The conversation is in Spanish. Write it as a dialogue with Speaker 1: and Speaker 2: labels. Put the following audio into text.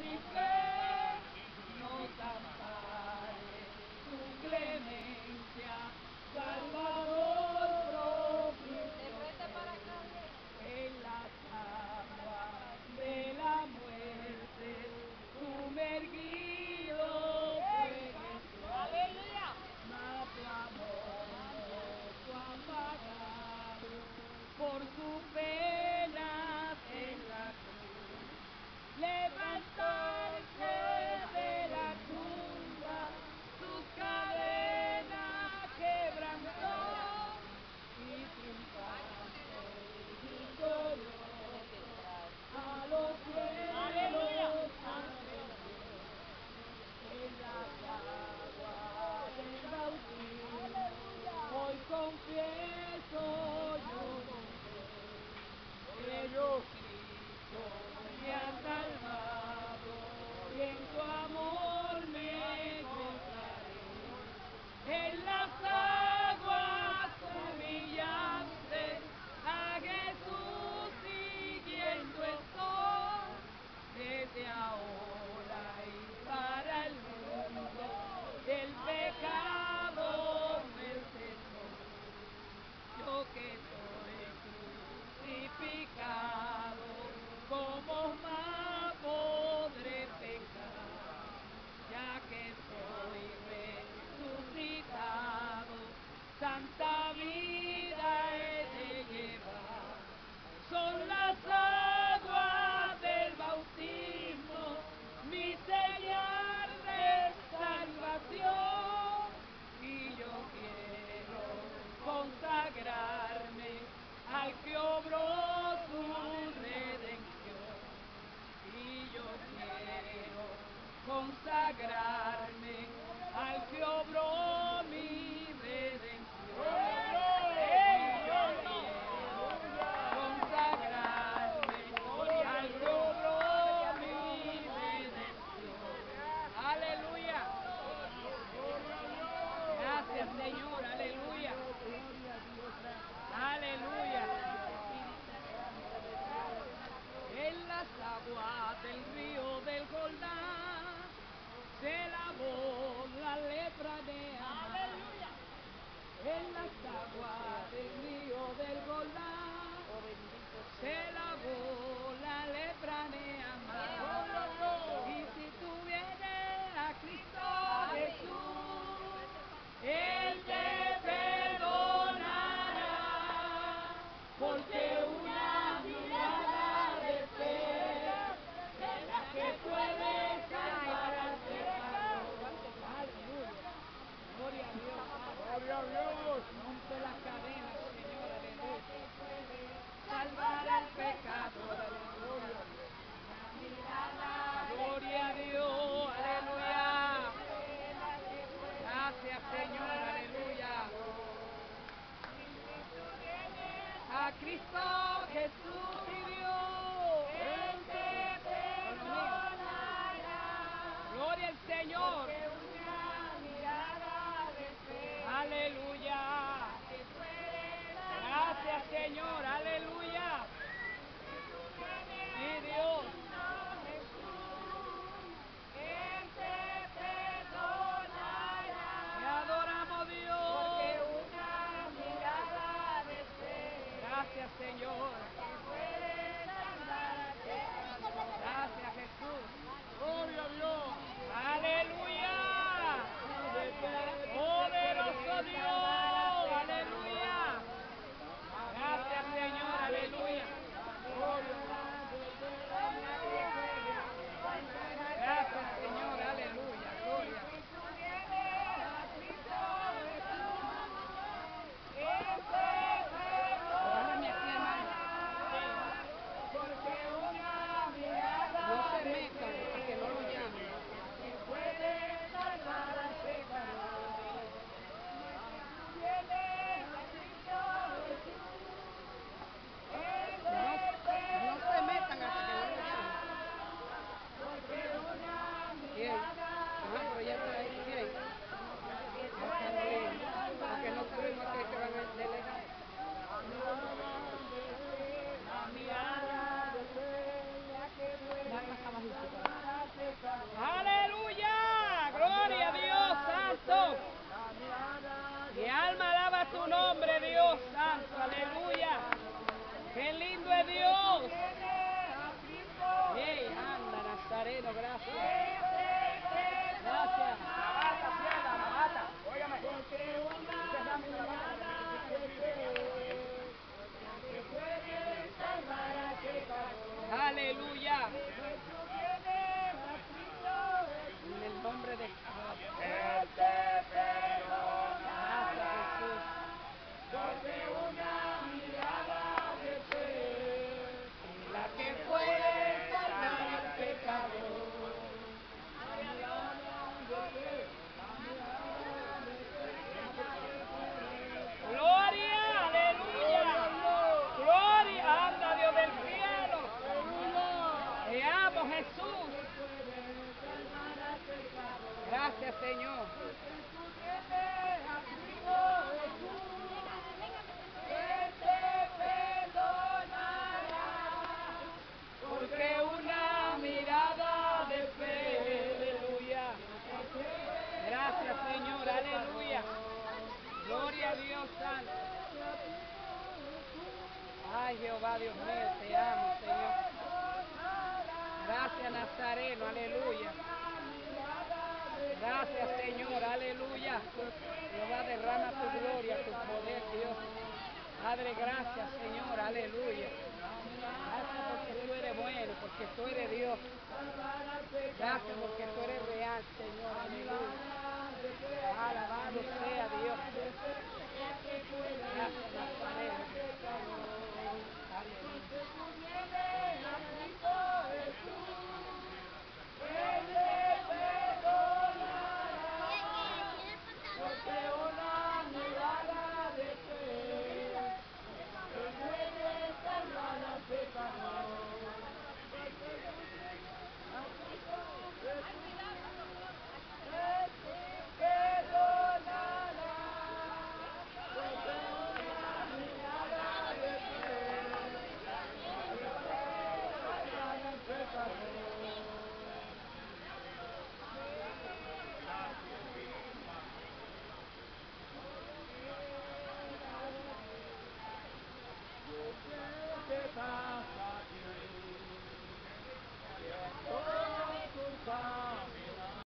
Speaker 1: Tony. Let's go! consagrarme al que obró. la lepra de Amán. En las aguas del río del Jordán. Cristo Jesús vivió. Él te perdonará. Gloria al Señor.
Speaker 2: Una mirada de fe. Aleluya. Señor. tu nombre, Dios
Speaker 1: Santo. Aleluya. Qué lindo es Dios. Hey, anda, Nazareno, gracias. Dios Santo. Ay Jehová Dios mío, te amo Señor. Gracias Nazareno, aleluya. Gracias Señor, aleluya. Jehová derrama tu gloria, tu poder Dios. Padre, gracias Señor, aleluya. Gracias porque tú eres bueno, porque tú eres Dios. Gracias porque